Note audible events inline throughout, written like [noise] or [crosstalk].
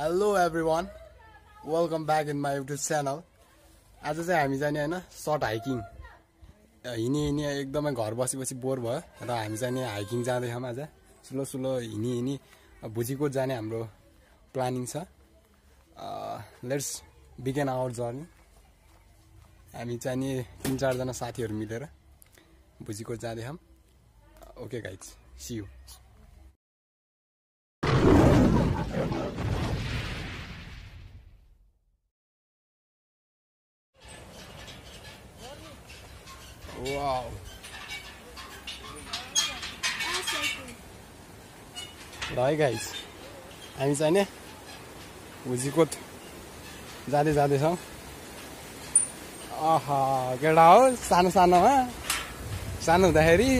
Hello every one welcome back in my YouTube channel आज चाहिँ हामी जाने होइन सर्ट हाइकिङ हिँडी हिँडी एकदमै घर बसी बसी बोर भयो र हामी जाने हाइकिङ जाँदैछौँ आज। स्लो स्लो हिँडी हिँडी भुजीकोट जाने हाम्रो प्लानिङ छ। लेट्स बिगेन आवर जर्नी हामी चाहिँ नि तिन चारजना साथीहरू मिलेर भुजीकोट जाँदैछौँ। Okay guys see Wow. ल है गाइस हामी चाहिँ नि भुजीकोट जाँदै जाँदैछौँ अह केटा हो सानो सानोमा सानो हुँदाखेरि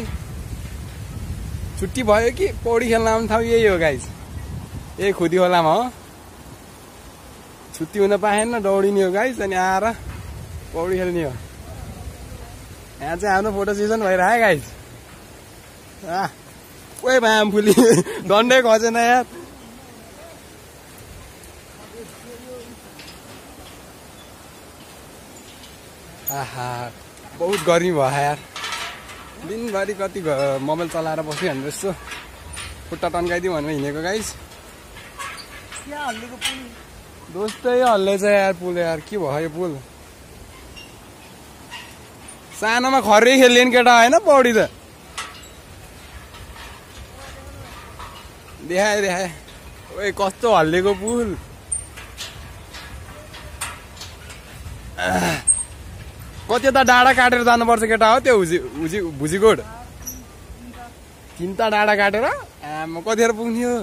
छुट्टी भयो कि पौडी खेल्न आउने ठाउँ यही हो गाइस यही खुदी खोलामा हो छुट्टी हुन पाएन दौडिने हो गाइस अनि आएर पौडी खेल्ने हो यहाँ चाहिँ हाम्रो फोटो सेसन भइरह्यो गाइस कोही भ्याम फुली डन्डै खसेन यार। आहा बहुत गर्मी भयो यार। दिनभरि कति मोबाइल चलाएर बस्यो भनेर यसो खुट्टा टन्काइदिउँ भनेर हिँडेको गाइस दोस्तै हल्लेछ यार पुल यार के भयो यो पुल? सानोमा खर्री खेल्ने केटा होइन पौडी त। देखाए देखाए। ओए कस्तो हल्लिएको पुल। कति त डाँडा काटेर जानुपर्छ केटा हो त्यो हुजी हुजी भुजीकोट तिनवटा डाँडा काटेर? आमा कतिखेर पुग्ने हो?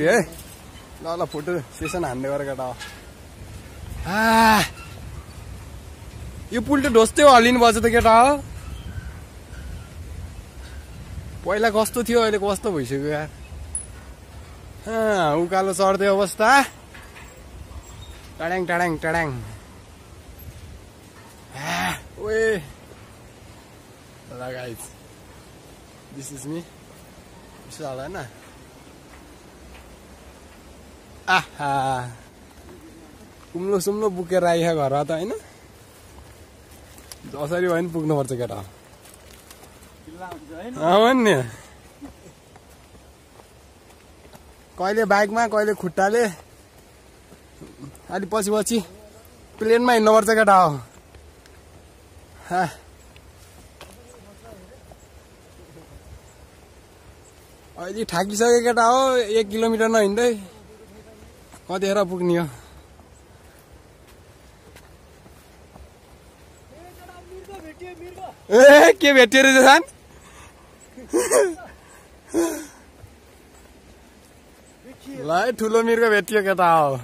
है। ल ल फोटो सेसन हान्ने गरेर केटा यो पुल त ढोस्दै हल्लिनु पर्छ त केटा पहिला कस्तो थियो अहिले कस्तो भइसक्यो यार। उकालो चढ्दै अवस्था। टाड्याङ टाड्याङ टाड्याङ। ओए। लगाइज दिस इज मी होइन आहा। कुम्लो सुम्लो बोकेर आइख घर त होइन? जसरी भयो नि पुग्नुपर्छ केटा। नि। कहिले बाइकमा कहिले खुट्टाले। अलि पछि पछि प्लेनमा हिँड्नुपर्छ केटा हो। अहिले थाकिसक्यो केटा हो एक किलोमिटर नहिँड्दै। कतिखेर पुग्ने हो? ए के भेटियो रहेछ सान ल ठुलो मिर्गो भेटियो केटा हो?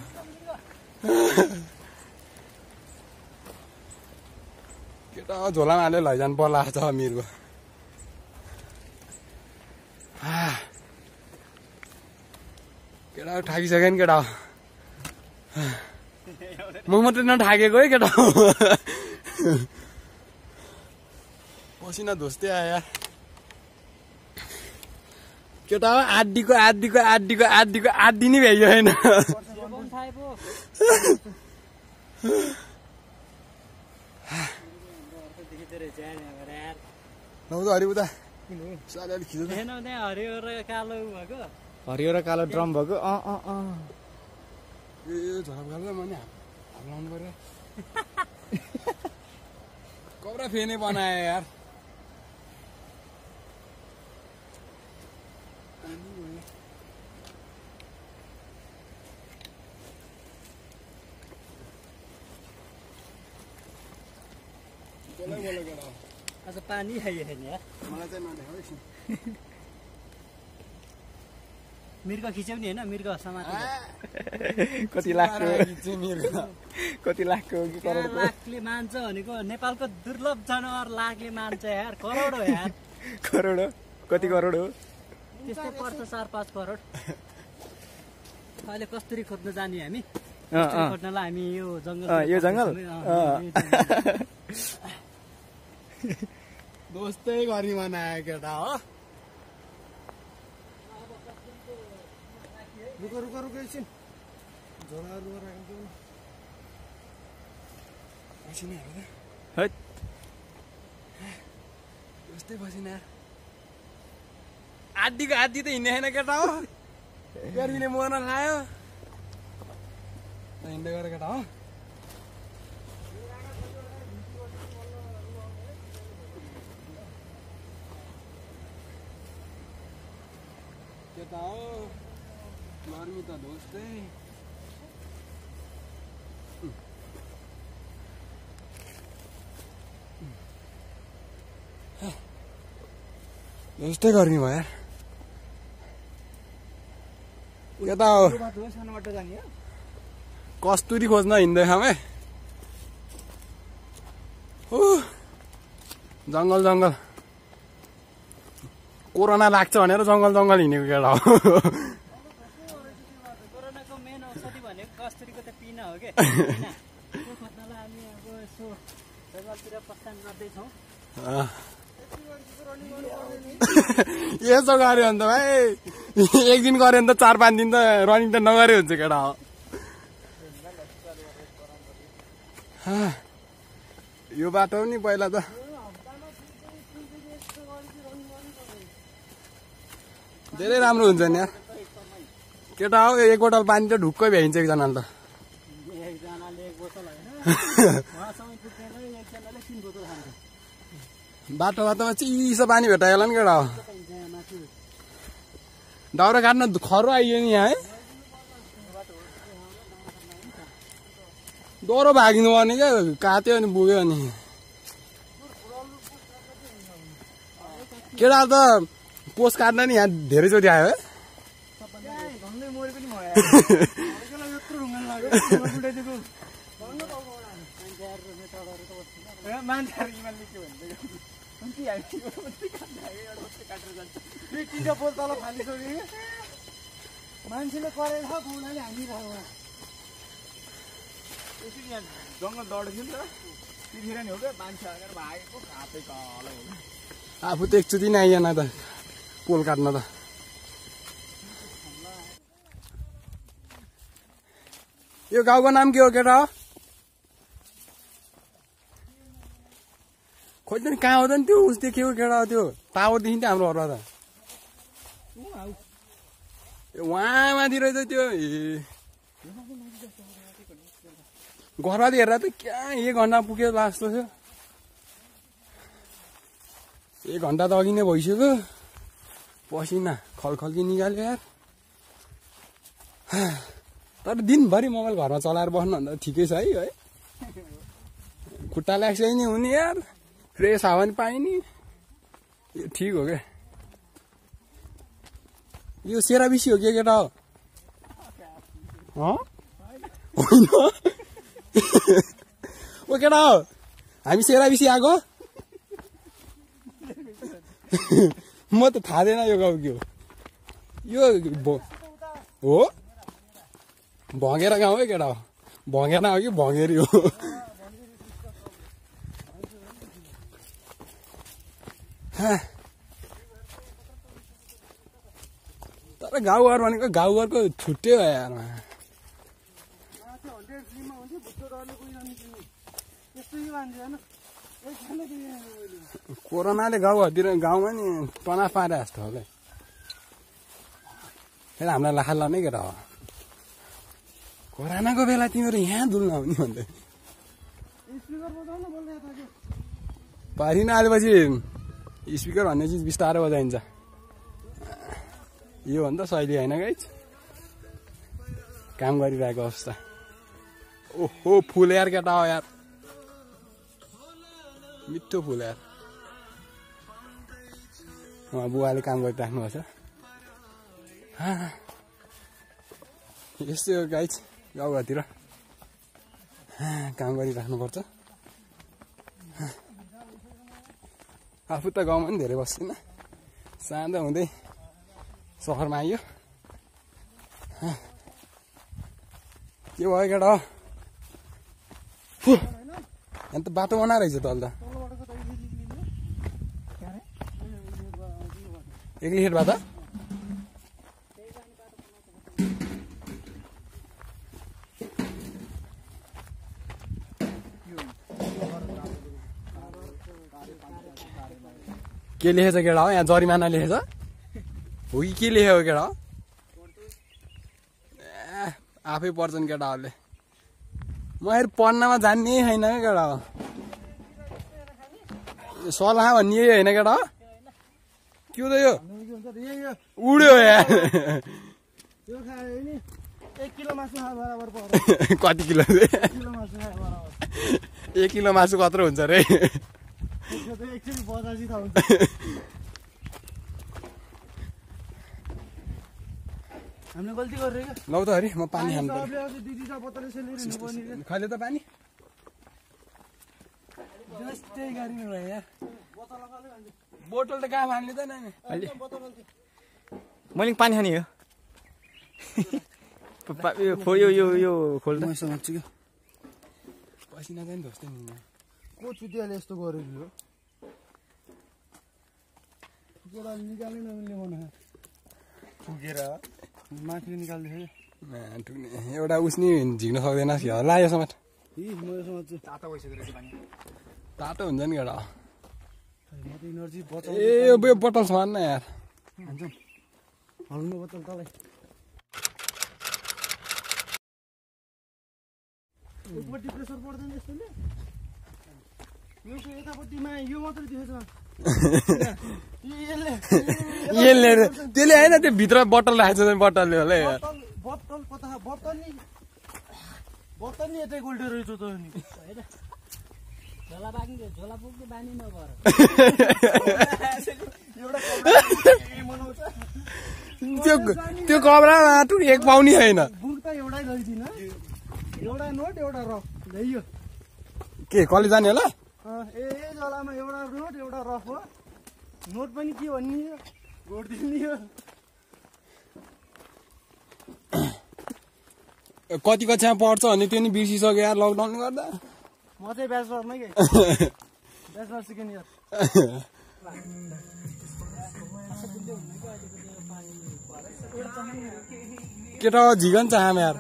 केटा झोलामा हालेर लैजानु पर्ला छ मिर्गो। केटा ठाकिसक्यो नि केटा म मात्रै नठाकेको है केटा। पसिना धोस्दै आयो। केटा हो आडीको आडीको आडीको आडीको आडी नै भ्याइयो होइन। हरियो र कालो भएको। हरियो र कालो ड्रम भएको। अँ अँ अँ। ए झलप गरेर मैले हाल्नु पर्यो कौरा फेने बनायो यार। [laughs] आज पानी खाइयो छैन यार। मलाई चाहिँ एकछिन। [laughs] मिर्ग खिच्यौ नि होइन मिर्ग समात [laughs] [laughs] कति लाखको। कति लाखको लाखले मान्छ भनेको नेपालको दुर्लभ जनावर लाखले मान्छ यार करोड हो यार। [laughs] करोड हो? कति करोड हो? त्यस्तै पर्छ चार पाँच करोड। अहिले कस्तुरी खोज्न जाने हामी। खोज्नलाई हामी यो जङ्गल यो जङ्गल? दोस्तै गरी बनायो केटा हो। रुको रुको रुको एकछिन पसिना हेर हैट यस्तै पसिना आधीको आधी त हिँड्ने छैन केटा हो गर्मीले मर्न लायो हिँड्दै गरेको केटा हो केटा हो गर्मी त ढोस्दै ढोस्दै गर्मी भयो जाने हो कस्तुरी खोज्न हिँड्दैछ है हो जङ्गल जङ्गल कोरोना लाग्छ भनेर जङ्गल जङ्गल हिँडेको केटा हो कोरोनाको मेन औषधि भनेको कस्तुरीको त पिना हो क्या पिना। त्यो [laughs] यसो गऱ्यो भने त भाइ एक दिन गऱ्यो भने त चार पाँच दिन त रनिङ त नगरे हुन्छ केटा हो। [sighs] यो बाटो नि पहिला त। धेरै राम्रो हुन्छ नि यार। केटा हो एक बोतल पानी त ढुक्कै भ्याइन्छ एकजनाले त एकजनाले एक बोतल होइन उहाँसँग पुग्नेलाई एकजनाले तिन बोतल खान्छ [laughs] बाटो बाटोमा चिसो पानी भेटायो होला नि केटा दाउरा काट्न खरो आइयो नि यहाँ है? डह्रो भागिनु पर्ने क्या? काट्यो अनि पुग्यो अनि। केटा त पोस काट्न नि यहाँ धेरैचोटि आयो है [laughs] [laughs] घङ्गै मरे पनि भयो यत्रो ढुङ्गा लाग्यो उठाइदिएको मान्छेले गरेर बुढाले हामी भयो यसरी यहाँ जङ्गल डढ्यो नि त त्यतिखेर नि हो क्या मान्छे अगाडि भागेको हातै कालो हो आफू त एकचोटि नै आइएन त पोल काट्न त। यो गाउँको नाम के हो केटा? हो खोज्दै नि कहाँ हो त नि त्यो उस देखेको केटा त्यो टावरदेखि त हाम्रो घरमा त वहाँ माथि रहेछ त्यो घरमा हेर्दा त क्या एक घन्टा पुग्यो जस्तो थियो एक घन्टा त अघि नै भइसक्यो। पसिना खलखल्की निकाल्यो यार। तर दिनभरि मोबाइल घरमा चलाएर बस्नु भन्दा ठिकै छ है है। खुट्टाले एक्सर्साइज नि हुने यार। फ्रेस हावा नि पाइने यो ठिक हो क्या? यो सेराबिसी हो के केटा हो? हँ? होइन। ओ केटा हो हामी सेराबिसी आएको? म त थाहा थिएन यो गाउँ के हो। यो हो? भँगेर गाउँ है केटा हो। भँगेर हो कि भँगेरी हो? तर गाउँघर भनेको गाउँघरको छुट्टै हो यारमा कोरोनाले गाउँहरूतिर गाउँमा नि तनाव पारे जस्तो होला फेरि हामीलाई लाखा लानै केटा हो। कोरोनाको बेला तिमीहरू यहाँ डुल्न आउने भन्दै। पारिन हालेपछि स्पिकर भन्ने चिज बिस्तारै बजाइन्छ। यो हो नि त शैली होइन गाइज काम गरिरहेको अवस्था। ओहो फुल यार केटा हो यार। मिठो फुल यार। उहाँ बुवाले काम गरिराख्नु भएको छ। हा। यस्तै हो गाइज गाउँघरतिर। काम गरिराख्नुपर्छ आफू त गाउँमा पनि धेरै बस्दिनँ। साँझ हुँदै सहरमा आइयो। के भयो केटा। यहाँ त बाटो बनाएर रहेछ त। त एक्लै हेर्दा के लेखेछ केटा हो? यहाँ जरिमाना लेखेछ? हो कि के लेखेको केटा हो? ए, आफै पढ्छन् केटाहरूले। म हेर पढ्नमा जान्ने छैन क्या केटा हो? सल्लाह भन्ने यही होइन केटा हो? के हो त यो? उड्यो यहाँ [laughs] कति किलो? एक किलो मासु कत्रो हुन्छ रे? बजासी त हुन्छ। हामीले गल्ती गरेर क्या लौ त हरि म पानी खानु पर्यो त खैले पानी। जस्तै गाडी भयो यार। बोतल त कहाँ फाल्ने त नानी? मैले पानी खाने हो। [laughs] यो यो यो यो खोल त। म समात्छु क्या पसिना चाहिँ धोस्तै नि। को चुतियाले यस्तो गरेको फुकेर निकाल्नै नमिल्ने माथि एउटा उस्नी झिक्न सक्दैन कि होला यो समाट इ म यो समात्छु तातो भइसक्यो तातो हुन्छ नि इनर्जी ए यो बोतल समान न यार। हान्छौँ। हल्नु बोतल तँलाई एकपट्टि प्रेसर पर्दैन यस्तोले यो चाहिँ यतापट्टिमा यो मात्रै देखेछ यसले यसले त्यसले होइन त्यो भित्र बोतल राखेको छ बोतलले होला यार बोतल बोतल कता बोतल नि बोतल नि यतै गोल्डे रहेछ त नि झोला बाँकी झोला पुग्ने बानी नगर। एउटा कपडा मनाउँछ त्यो त्यो कपडामा टुक एक पाउनी छैन बुक त एउटै लैदिन एउटा नोट एउटा रफ ल्याइयो। के कसले जाने होला? ए जलामा एउटा नोट एउटा रफ हो। नोट पनि के भन्ने हो घोडिदिने हो [coughs] कति कक्षामा पढ्छ भने त्यो नि बिर्सिसक्यो यार लकडाउनले गर्दा? म चाहिँ ब्याचलरमै के ब्याचलर सेकेन्ड इयर केटा झिगन चाहम यार।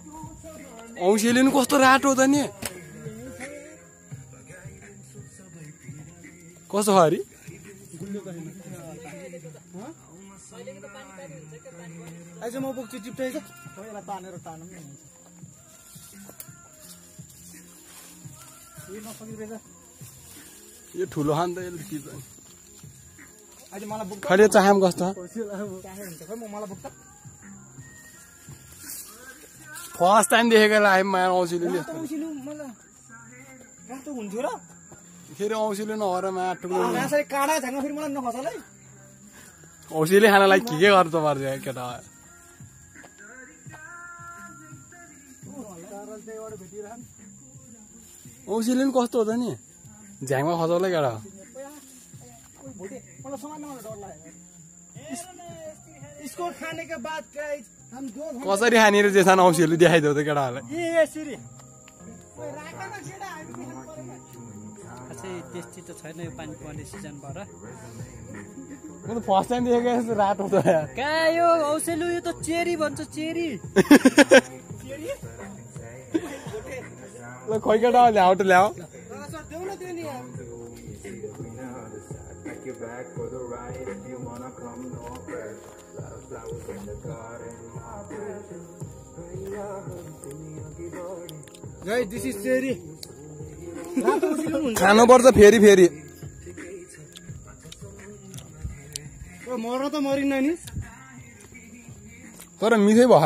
[laughs] औँसीले नि कस्तो राटो त नि? कस्तो आइज म बोक्छु चिप्टाइछ यसलाई तानेर तानौँ न। हुन्छ ए नसकिरहेछ यो ठुलो खान त यसले टिप्छ चाहम कस्तो? हुन्छ खै म मलाई बोक्छ? फर्स्ट टाइम देखेको आएँ माया औँसीले रातो हुन्थ्यो र? फेरि औँसीले नभएर माया टुक्रो काँडा फेरि मलाई है। औँसीले खानालाई के के गर्छ पर्छ केटा औँसीले नि कस्तो हो त नि? झ्याङमा खसाउला केटा। इसको खाने के बाद जो कसरी खाने रे जेसान औँसीहरूले देखाइदेऊ त केटाहरूलाई? टेस्टी त छैन यो पानी पर्ने सिजन भएर। म त फर्स्ट टाइम देखेको यस्तो राटो त कहाँ यो औसेलु यो त चेरी भन्छ चेरी? [laughs] ल खोइ केटा ल्याऊ त ल्याऊ [laughs] खानुपर्छ फेरि फेरि। ओ मर्न त मरिन्न नि। तर मिठै भयो आ,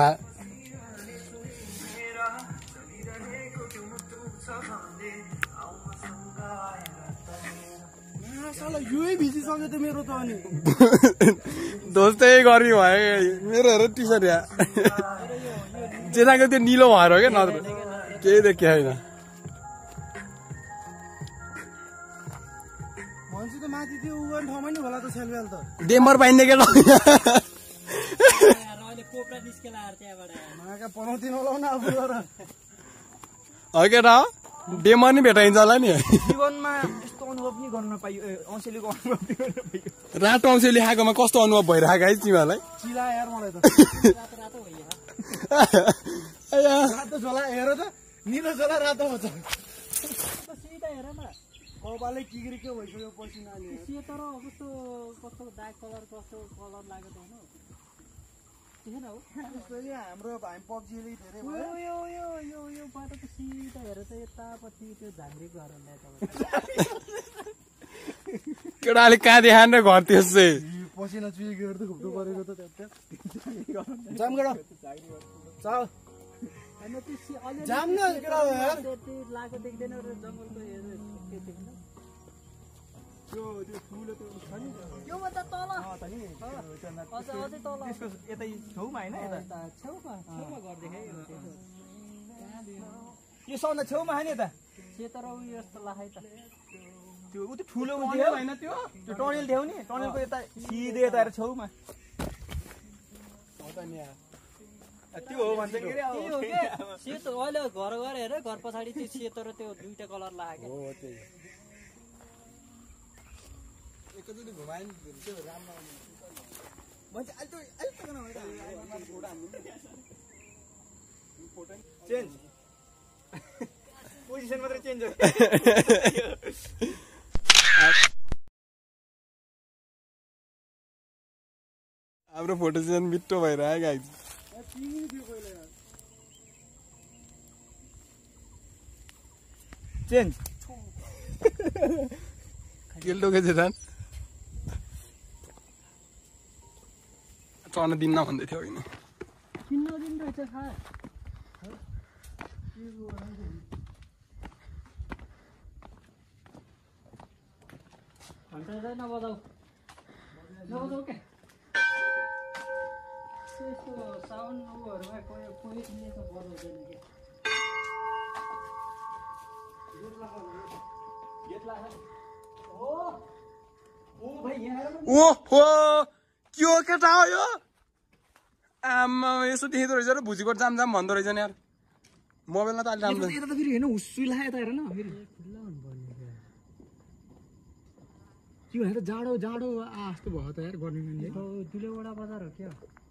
साला यही भिजिसक्यो त मेरो त अनि। दोस्तै गर्मी भयो मेरो हेर टी सर्ट या त्यो निलो भएर हो क्या नत्र केही देखियो होइन भन्छु त माथि त्यो उ गर्ने ठाउँमा नि होला त सेलवेल त डेमर पाइने गर हो केटा डेमर नि भेटाइन्छ होला नि रातो औँसीले खाएकोमा कस्तो अनुभव भइरहेको है तिमीहरूलाई चिला यार मलाई त रातो रातो हुन्छ। सिधा त हेर न कपालै भइसक्यो सेतो र कस्तो कस्तो डार्क कलर कस्तो कलर लाग्यो त हेर्नु देखेन हौ त्यसपछि हाम्रो हामी पब्जी अलिक धेरै यो भयो यो यो यो यो बाटो त सिधा हेर त यतापट्टि त्यो झाङ्री घर ल्याएर केटाले कहाँ देखाएन र घर त्यसै? पसिना चुइकेर त घुप्नु परेको त त्यहाँ जाम केटा। जाम न केटा हो यार। त्यति लगाएको देख्दैन र जङ्गलको हेरेर के देख्दैन त्यो त्यो ठुलो त्यो छ नि यो भन्दा तल अँ, त नि त्यो त्यहाँ अझ अझै तल त्यसको यतै छेउमा होइन यता। यता छेउमा छेउमा घर देखाइ यो सबभन्दा छेउमा होइन यता सेतो र उयो जस्तो लाखाइ त त्यो। उ त्यो ठुलो होइन त्यो त्यो टनेल देऊ नि टनेलको यता सिधै यता आएर छेउमा। त्यो हो भन्छ के? अरे अब त्यही हो के? सेतो अहिले घर घर हेर घर पछाडि त्यो सेतो र त्यो दुइटा कलर लाग्यो हो त्यही। एकैचोटि घुमायो नि त्यो राम्रो भन्छ अहिले त्यो अहिले त गर्न चेन्ज पोजिसन मात्रै चेन्ज हो। हाम्रो फोटो चाहिँ मिठो भएर आयो गाई चेन्ज तेल टोके चाहिँ झन् चढ्न दिन्न भन्दै थियो होइन किन्न दिन रहेछ खा घन्टा चाहिँ नबजाऊ नबजाऊ क्या यस्तो साउन्ड उयोहरूमा कोही कोही किने त बजाउँदैन क्या ओ हो के हो केटा हो यो आमा यसो देखेको रहेछ र भुजीकोट जाम जाम भन्दो रहेछ नि यार मोबाइलमा त अहिले राम्रो यता त फेरि होइन हुस्सु लाग्यो त फेरि त्यो हेर जाडो जाडो आ जस्तो भयो त यार गर्मी बजार हो क्या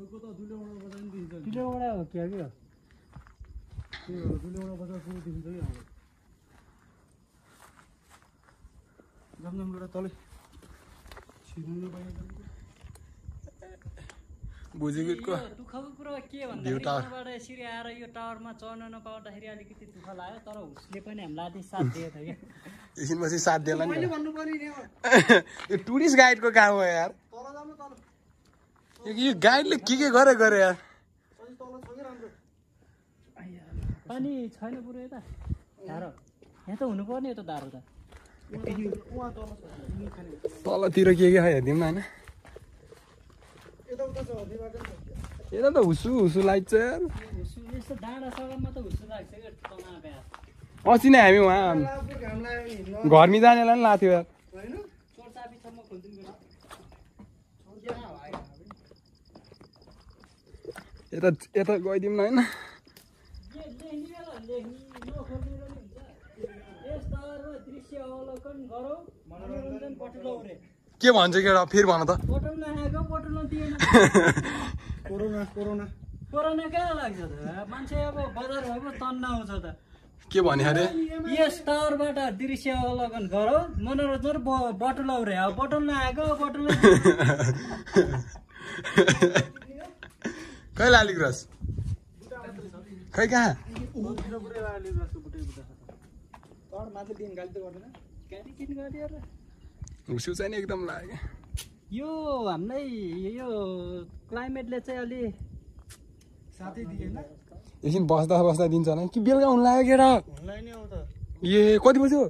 दुलेवडा हो क्या क्या त्यो दुलेवडा बजार पुरो देखिन्छ कि अब जमजम गएर तलै छिर्नु यो दुःखको कुरो के भन्दाखेरि भ्यू टावर। यहाँबाट यसरी आएर यो टावरमा चढ्न नपाउँदाखेरि अलिकति दुःख लाग्यो तर उसले पनि हामीलाई आधी साथ दिएको थियो क्या एकछिनपछि साथ दिएला नि यो टुरिस्ट गाइडको काम हो यार तल जानु तल यो- यो गाइडले के के गरे गरे यार? सही तल छ कि राम्रो पानी छैन पुरो यता धारो यहाँ त हुनुपर्ने हो त धारो त। तलतिर के के हेरिदिउँ न? होइन यता त हुसु हुसु लाग्छ यार। हुसु यस्तो डाँडा सडकमा त हुसु लाग्छ क्या तनाव यार। अस्ति नै हामी उहाँ घरमी जानेलाई पनि लाथ्यो यार होइन चोर चाबीसम्म खोलिदिनु यता यता गइदिउँ न होइन? लेख्ने बेला लेख्ने नखोल्ने पनि हुन्छ यस टावरमा दृश्य अवलोकन गरौँ मनोरञ्जन पटुलो रे के भन्छ केटा? फेरि भन त। Corona corona. कोरोना कहाँ लाग्छ त? मान्छे अब बजार तन्न आउँछ त। के भने अरे? यस टावरबाट दृश्य अवलोकन गरौँ। मनोरञ्जन बटुलो रे अब बटुल नआएको बटुलो [laughs] खै लालिक रस खै कहाँ? मात्र दिन गाली त गर्दैन गाडी किन गऱ्यो र हुसु चाहिँ नि एकदम लाग्यो। यो हामीलाई यो क्लाइमेटले चाहिँ अलि साथै दिएन। एकछिन बस्दा बस्दा दिन्छ होला कि बेलुका हुनु लाग्यो केटा? हुनलाई नि आउँछ। ए कति बज्यो?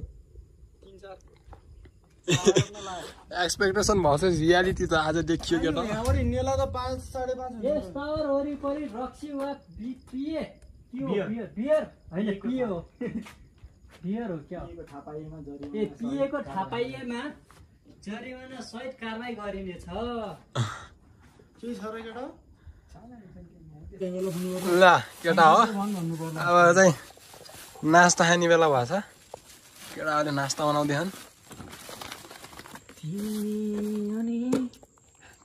[laughs] एक्सपेक्टेसन भर्सेस रियालिटी त आज देखियो टावर वरिपरि रक्सी वा पिए बियर। होइन पिए हो? बियर हो क्या ए पिएको जरिवाना सहित कारवाही गरिनेछ। ल केटा हो। अब चाहिँ नास्ता खाने बेला भएछ केटाहरूले नास्ता बनाउँदैछन्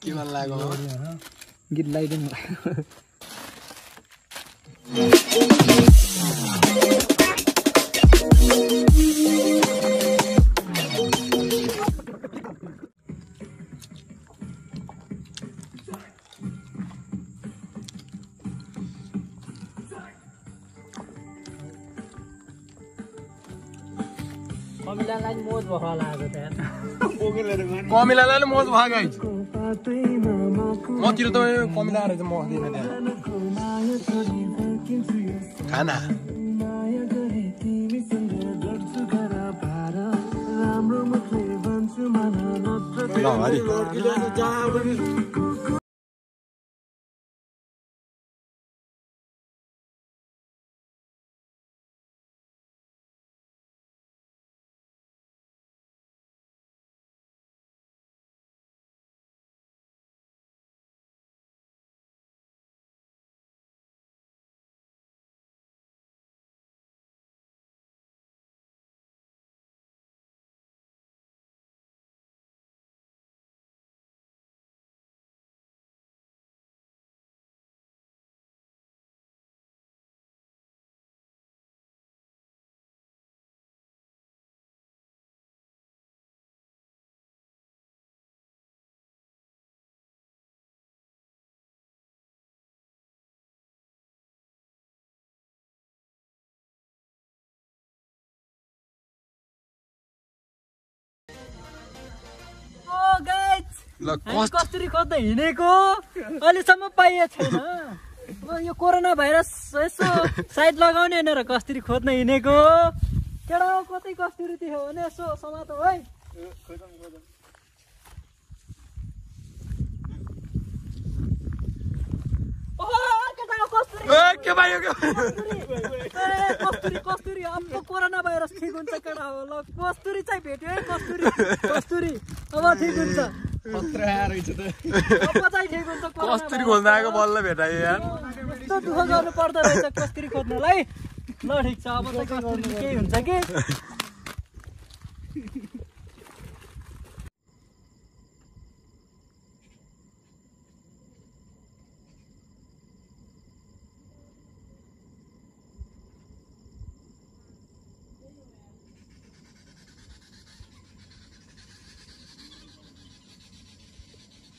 के मन लाग्यो? गीत लगाइदिनु कमिलालाई मोज भयो कमिलालाई मोज गाइज मतिर त कमिला रहेछ म दिएन त्यहाँ। खाना। कस्तुरी खोज्दै हिँडेको? अहिलेसम्म पाइएको छैन। यो कोरोना भाइरस यसो साइड लगाउने होइन र कस्तुरी खोज्न हिँडेको। केटा कतै कस्तुरी देख्यो भने यसो समातो है कस्तुरी। अब कोरोना भाइरस ठिक हुन्छ केटा हो? ल कस्तुरी चाहिँ भेट्यो है कस्तुरी कस्तुरी। अब ठिक हुन्छ। अब चाहिँ ठिक हुन्छ कोरोना कस्तुरी खोज्न आएको बल्ल भेटायो यार दुःख गर्नु पर्दो रहेछ कस्तुरी खोज्नलाई। ल ठिक छ अब चाहिँ कस्तुरी केही हुन्छ कि?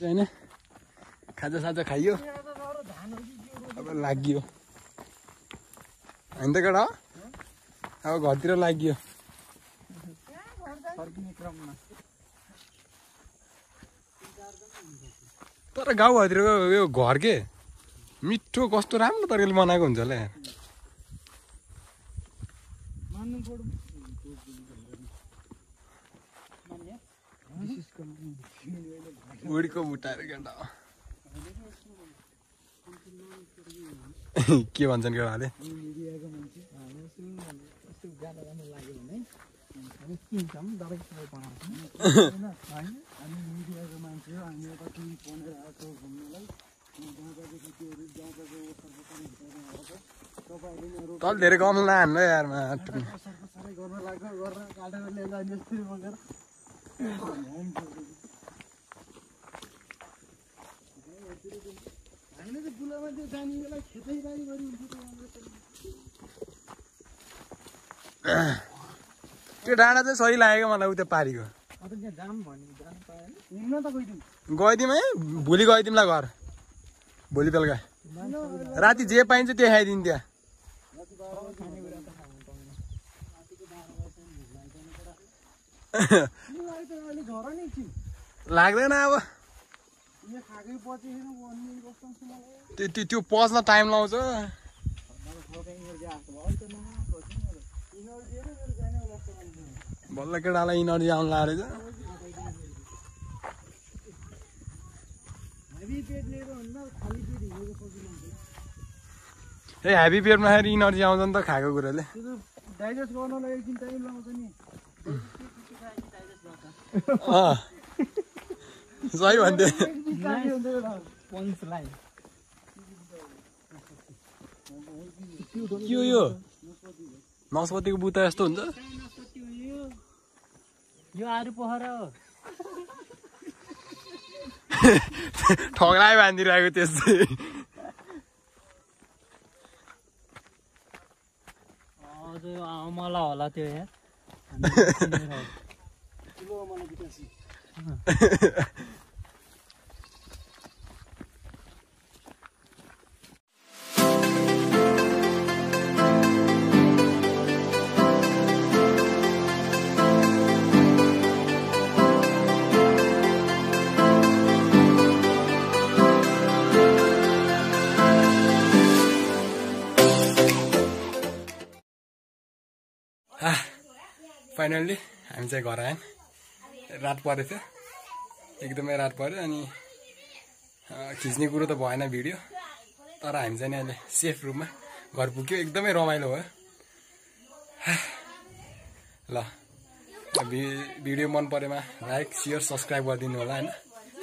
होइन? खाजा साजा खाइयो? अब लाग्यो। होइन त केटा? अब घरतिर लाग्यो। तर गाउँहरूतिरको यो घर के? मिठो कस्तो राम्रो तरिकाले बनाएको हुन्छ होला यार मान्नु पऱ्यो बुढीको बुट्टाएर केटा हो। के भन्छन् केटाले मिडियाको मान्छे हामी यस्तो यस्तो गाना गाना लाग्यो भने हामी किन्छौँ दबाई सबाई बनाउँछौँ होइन होइन हामी मिडियाको मान्छे हो हामी यता क्लिनिक बनाएर आएको घुम्नलाई गाउँका केटीहरू गाउँका तपाईँहरूले नि तल धेरै गमला हान्नु गर्न लाग्छ गरेर काटेर लिएर जाने जस्तै बोकेर हामीले चाहिँ बुलामा त्यो जाने बेला खेतैबारी गरी त त्यो डाँडा चाहिँ सही लागेको मलाई उता पारीको। त गइदिउँ। है भोलि गइदिउँला घर। भोलि बेलुका। राति जे पाइन्छ त्यो खाइदिउँ त्यहाँ। [laughs] [laughs] त लाग्दैन अब। त्यो त्यो त्यो पच्न टाइम लाउँछ। बल्ल केटालाई इनर्जी आउनु लाग्यो हुन्छ ए हेभी पेटमा फेरि इनर्जी आउँछ नि त खाएको कुराले। डाइजेस्ट गर्नलाई एकदिन टाइम लाउँछ नि। सही लाइन के हो यो नस्पतिको बुता यस्तो हुन्छ यो आरु पोखरा हो ठग्लाइ बाँधिरहेको त्यस्तै हजुर मलाई होला त्यो यार फाइनल्ली हामी चाहिँ घर आयौँ। रात परेको थियो। एकदमै रात पऱ्यो अनि खिच्ने कुरो त भएन भिडियो तर हामी चाहिँ अहिले सेफ रूपमा घर पुग्यो। एकदमै रमाइलो भयो। [sighs] ल भि- भिडियो मन परेमा लाइक सेयर सब्सक्राइब गरिदिनु होला होइन?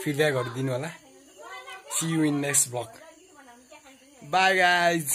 फिडब्याकहरू दिनु होला। See you in next vlog bye guys